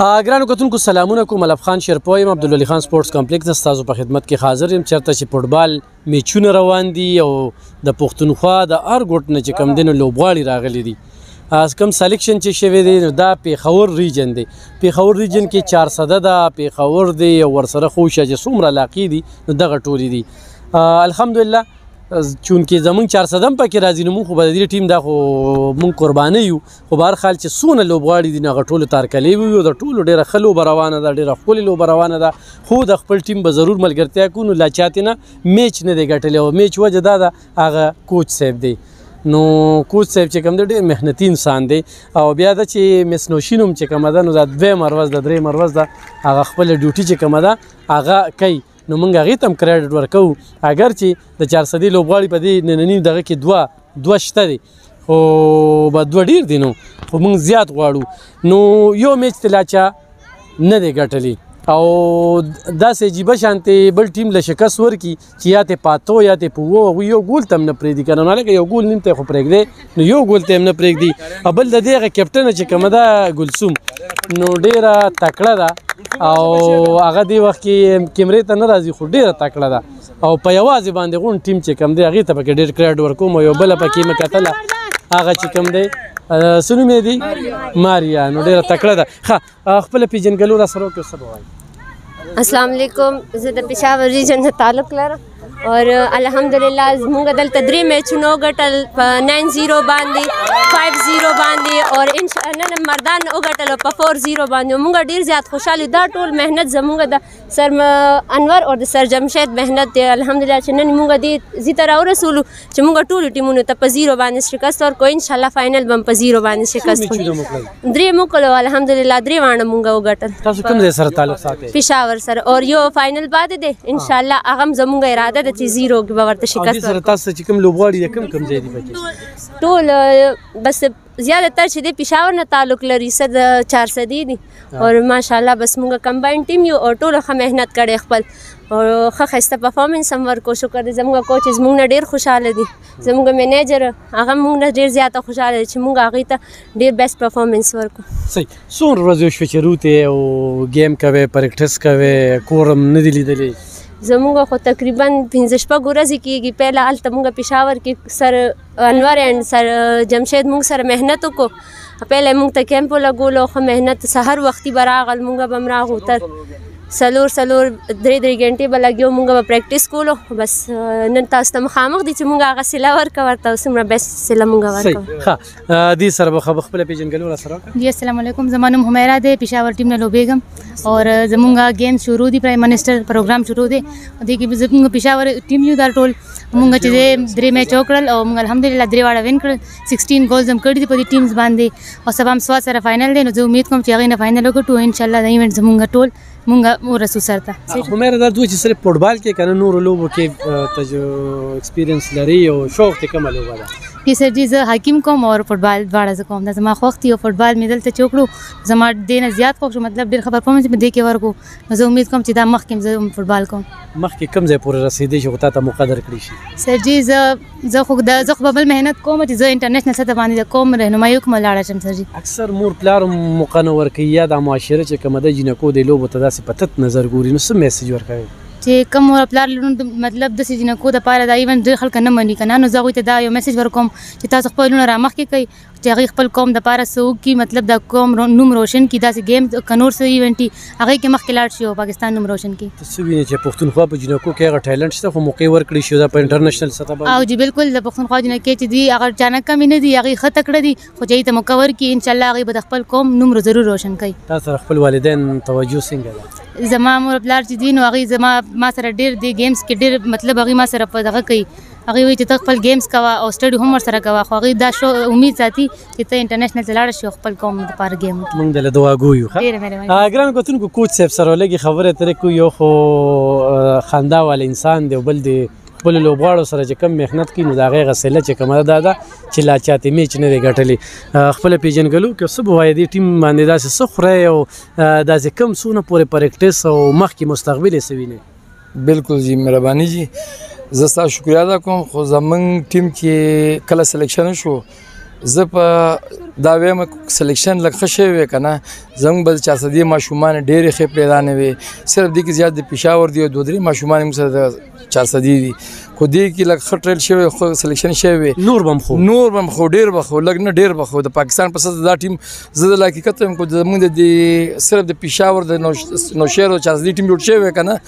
ګرانو کتونکو سلامونه کوم ملف خان شیرپوی یم عبدالولي خان سپورټس کمپلیکس ستاسو په خدمت کې حاضر یم چېرته چې فوټبال میچونه روان دي او د پښتونخوا د هر ګوټ نه چې کم دی نو لوبغاړي راغلي دي کم سلیکشن چې شوی دی نو دا پیښور ریجن دی پیښور ریجن کې چار صده ده پیښور دی او ورسره خوشه چې څومره علاقې دي نو دغه ټولې دي الحمدلله چونکې زمونږ چار صدم پکې راځي نو موږ خو به د دې ټیم دا خو موږ قرباني یو خو به هر خال چې څونه لوبغاړي دي نو هغه ټولو ته هرکلی وي او د ټولو ډېره ښه لوبه روانه ده ډېره ښکلې لوبه روانه ده خو د خپل ټیم به ضرور ملګرتیا کوو نو لا چاته نه میچ نه دی ګټلی او میچ وجه دا ده هغه کوچ صاحب دی نو کوچ صاحب چې کوم دی ډېر محنتي انسان دی او بیا دا چې مس نوشین هم چې کومه ده نو دا دویمه ورځ ده درېیمه ورځ ده هغه خپله ډیوټي چې کومه ده هغه کوي نو موږ هغه تم کریډټ ورکو اگر چې د 4 صدي لوبغاړي په دې نننی دغه کې دوه دوه شته دي خو به دوه ډیر دي نو خو موږ زیات غواړو نو یو میچ تلاچا نه دی ګټلی او دا سه جیبه شانته بل ټیم له شکست ورکی چې یا ته پاتو یا ته پوو او یو ګول تم نه پرې دي کنه نه لکه یو ګول نیم ته خو پرېګ دی نو یو ګول ته هم نه پرېږدي او بل د دې هغه کیپټنه چې کومه ده ګلسوم نو ډېره تکړه ده او هغه دې وخت کې کیمرې ته نه راځي خو ډېره تکړه ده او په یوازې باندې غون ټیم چې کوم دی هغې ته پکې ډېر کریډ ورکوم او یو بله پکې مې کتله هغه چې کوم دی سنوم یې دی ماریا نو ډېره تکړه ده ښه خپل پیژنګلو را سره وکړو سبا وایي السلام علیکم زه د پېښور ریجن نه تعلق لرم او الحمدلله موږ دلته درې میچونه وګټل په 9-0 باندې 5-0 باندې او ان شاء الله مردان وګټل په 4-0 باندې موږ ډیر زیات خوشاله دا ټول مهنت زموږ د سر انور او د سر جمشید محنت دی الحمدلله چې نن موږ دې ځي ته راورسولو چې موږ ټولو ټیمونو ته په زیرو باندې شکست ورکړو انشاءالله فاینل به هم په زیرو باندې شکست وکړو درې مو کړو الحمدلله درې واڼه موږ وګټل تاسو کوم ځای سره تعلق ساتي پېښور سره او یو فاینل پاتې دی انشاءالله هغه هم زموږ اراده ده چې زیرو کې به ورته شکست ورکړو سره تاسو چې کوم لوبغاړي کوم کوم ځای دی پکې ټول بس زیاده تر چې د پېښور نه تعلق لري څه د چارسدي دي او ماشاءالله بس موږ کمباین ټیم یو او ټولو ښه محنت کړی خپل او ښه ښایسته پرفارمنس هم ورکړو شکر دی زموږ کوچز موږ نه ډېر خوشحاله دي زموږ منیجر هغه موږ نه ډېر زیاته خوشحاله دی چې موږ هغوی ته ډېر بیسټ پرفارمنس ورکړو صحیح څومره ورځې وشوې چې روتې او ګیم کوې پریکټس کوې کورم نه دی لیدلی زموږ خو تقریبا پنځه شپږ ورځې کېږي پهله هلته موږ پېښور کې سر انور اند سر جمشید موږ سره مهنت وکړو پهله موږ ته کیمپ ولګولو خو مهنت سهار وختي به راغل موږ به هم راغو تر څلور څلور درې درې ګنټې به لګیو موږ به پریکټیس کولو بس نن تاسو ته مخامخ دي چې موږ هغه سله ورکه ورته او څومره بیسټ سله موږ ورکو صحیح ها دې سره به خبر خپل پیژنګلو را سره جی السلام علیکم زما نوم حمیرا دی پېښور ټیم نه لوبېږم او زمونږ گیم شروع دی پرای منسټر پروګرام شروع دی دې کې زمونږ پېښور ټیم یو دا ټول مونږ چې درې میچ وکړل او مونږ الحمدلله درې واړه وین کړل 16 ګولز هم کړی دی په دې ټیمز باندې او سبا هم سوا سره فائنل دی نو زه امید کوم چې هغه نه فائنل وکړو ان شاء الله دا ایونت زمونږ ټول مونږ ورسو سرته خو مې دا دوی چې صرف فوټبال کې کنه نور لوبو کې تجو ایکسپیرینس لري او شوق ته کومه لوبه ده کې سر جی زه حکیم کوم او فوټبال دواړه زه کوم دا زما خوښ دی او فوټبال مې دلته چوکړو زما دینه زیات خوښ مطلب ډیر خبر پوم چې دې کې ورکو نو زه امید کوم چې دا مخکې زه هم فوټبال کوم مخکې کوم ځای پورې رسیدې چې تا ته مقدر کړی شي سر جی زه زه خو د زه خو بل مهنت کوم چې زه انټرنیشنل سطح باندې کوم رهنمایي کوم لاړ شم سر جی اکثر مور پلار مقنه ورکي یا د معاشره چې کوم د جنکو د لوبو ته داسې پتت نظر ګوري نو څه میسج ورکوي چې کوم مور پلار لرون مطلب د سې جنکو د پاره دا ایون دوی خلک نه مني کنه نو زه غوي ته دا یو میسج ورکوم چې تاسو خپل لونه رامخ کې کوي چې هغه خپل قوم د پاره څه وکړي مطلب د قوم رو نوم روشن کړي داسې ګیم که نور څه ایونټ وي هغې کې مخکې لاړ شي او پاکستان نوم روشن کړي ته څه وینې چې پښتونخوا په جنکو کې هغه ټیلنټ شته خو موقع ورکړي شو دا په انټرنیشنل سطح باندې او جی بالکل د پښتونخوا جنکې چې دی هغه چانه کم نه دي هغه خطه کړې دي خو چې ته موقع ورکړي ان شاء الله هغه به خپل قوم نوم ضرور روشن کړي تا سره خپل والدین توجه څنګه ده زما مور پلار چې دین او هغه زما ما سره ډیر دی گیمز کې ډیر مطلب هغه ما سره په دغه کوي هغوی وایي چې ته خپل ګیمز کوه او سټډي هم ورسره کوه خو هغوی دا شو امید ساتي چې ته انټرنیشنل ته لاړه شي او خپل قوم لپاره ګیم وکړي موږ دله دعاګو یو ښه ډېره مهرباني آه، ګران کتونکو کوچ صاحب سره لګي خبره ترې کو یو خو آه، خندا وال انسان دی او بل دی خپل لوبغاړو سره چې کم مهنت کوي نو دا غي غسله چې کومه ده دا چې لا چاته میچ نه دی ګټلی آه، خپل پیژنګلو کې سب وای دی ټیم باندې داسې سخره او آه، داسې کم سونه پورې پریکټیس او مخکې مستقبل یې سوي نه بالکل جی مهرباني جی زه ستاسو شکریا ادا کوم خو زمنګ ټیم کې کله سلیکشن شو زه په دا ویم سلیکشن لږ ښه شوی وی کنه زموږ بل چا سدي ماشومان ډېرې ښې پیدا نه وي صرف د کې زیات د پېښور دی او دوه درې ماشومان موږ سره د چا سدي دي خو دې کې لږ ښه ټریل شوی خو سلیکشن شوی نور بم خو نور بم خو ډېر به خو لږ نه ډېر به خو د پاکستان په سر دا ټیم زه د حقیقت هم کوم زمونږ د صرف د پېښور د نوشهر او چارزدي ټیم جوړ شوی کنه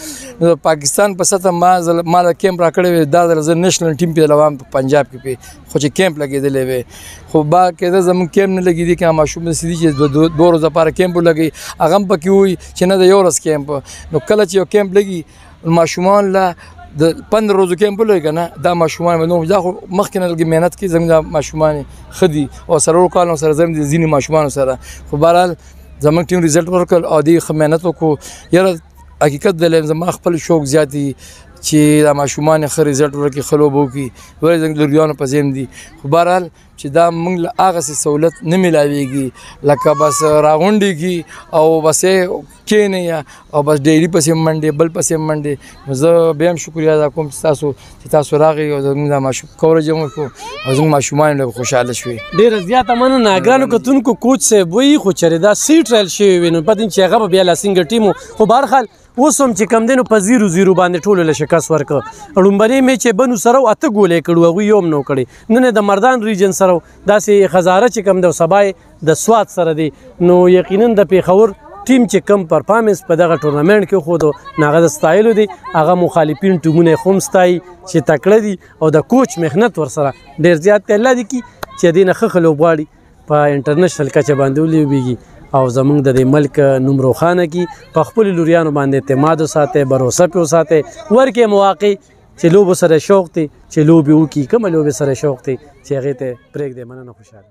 نو پاکستان په سطح ما ما د کیمپ راکړی وی دا د نېشنل ټیم په لوام په پنجاب کې په خو چې کیمپ لګېدلې وی خو با کېده زمونږ کیمپ نه لګېدي که ماشوم سړي چې دوه دو ورځې لپاره کیمپ لګي هغه هم پکې وي چې نه د یو ورځ کیمپ نو کله چې یو کیمپ لګي ماشومان لا د 15 ورځو کېمپ لري کنه دا ماشومان نو دا خو مخکې نه لګي مهنت کوي زموږ د ماشومان خدي او سره وکالو سره زم د زینی ماشومان سره خو بهرال زموږ ټیم رزلټ ورکړ او دی خو مهنت وکړو یره حقیقت د لیم زما خپل شوق زیاتی چې د ماشومان خري رزلټ ورکړي خلوبو کې ورې زموږ لوریانو په زم دي خو بهرال چې دا موږ له هغه څه سہولت نه ملاويږي لکه بس راغونډي کی او بس کینې یا او بس ډیری پسې منډې بل پسې منډې زه بیا هم شکریا ادا کوم چې تاسو چې تاسو راغی او زموږ د ماشوم کورج مو کو او زموږ ماشومان له خوشاله شوي ډیر زیاته مننه ګرانو کتونکو کوچ صاحب وی خو چرې دا سیټ رل شي وینو پدې چې هغه بیا لاسینګ ټیمو خو بهر حال اوس هم چې کم دی نو په زیرو زیرو باندې ټولو له شکست ورکړ لومبنی میچ یې بنو سره اته ګولې کړو هغوی یو هم نه کړی نن د مردان ریجن سره داسې خزاره چې کم دی او سبا د سوات سره دی نو یقینا د پیښور ټیم چې کم پرفارمنس په دغه ټورنمنت کې خو د ناغه د سټایل دی هغه مخالفین ټیمونه خوم ستای چې تکړه دي او د کوچ مهنت ورسره ډیر زیات دی الله دې کی چې دینه خخلو غواړي په انټرنیشنل کچه باندې ولیوبیږي او زمونږ د دې ملک نوم روښانه کی په خپل لوریانو باندې اعتماد وساته باور وساته ورکه مواقع چې لوب سره شوق دي چې لوب وکي کوم لوب سره شوق دي چې هغه ته پرېږ دې مننه خوشاله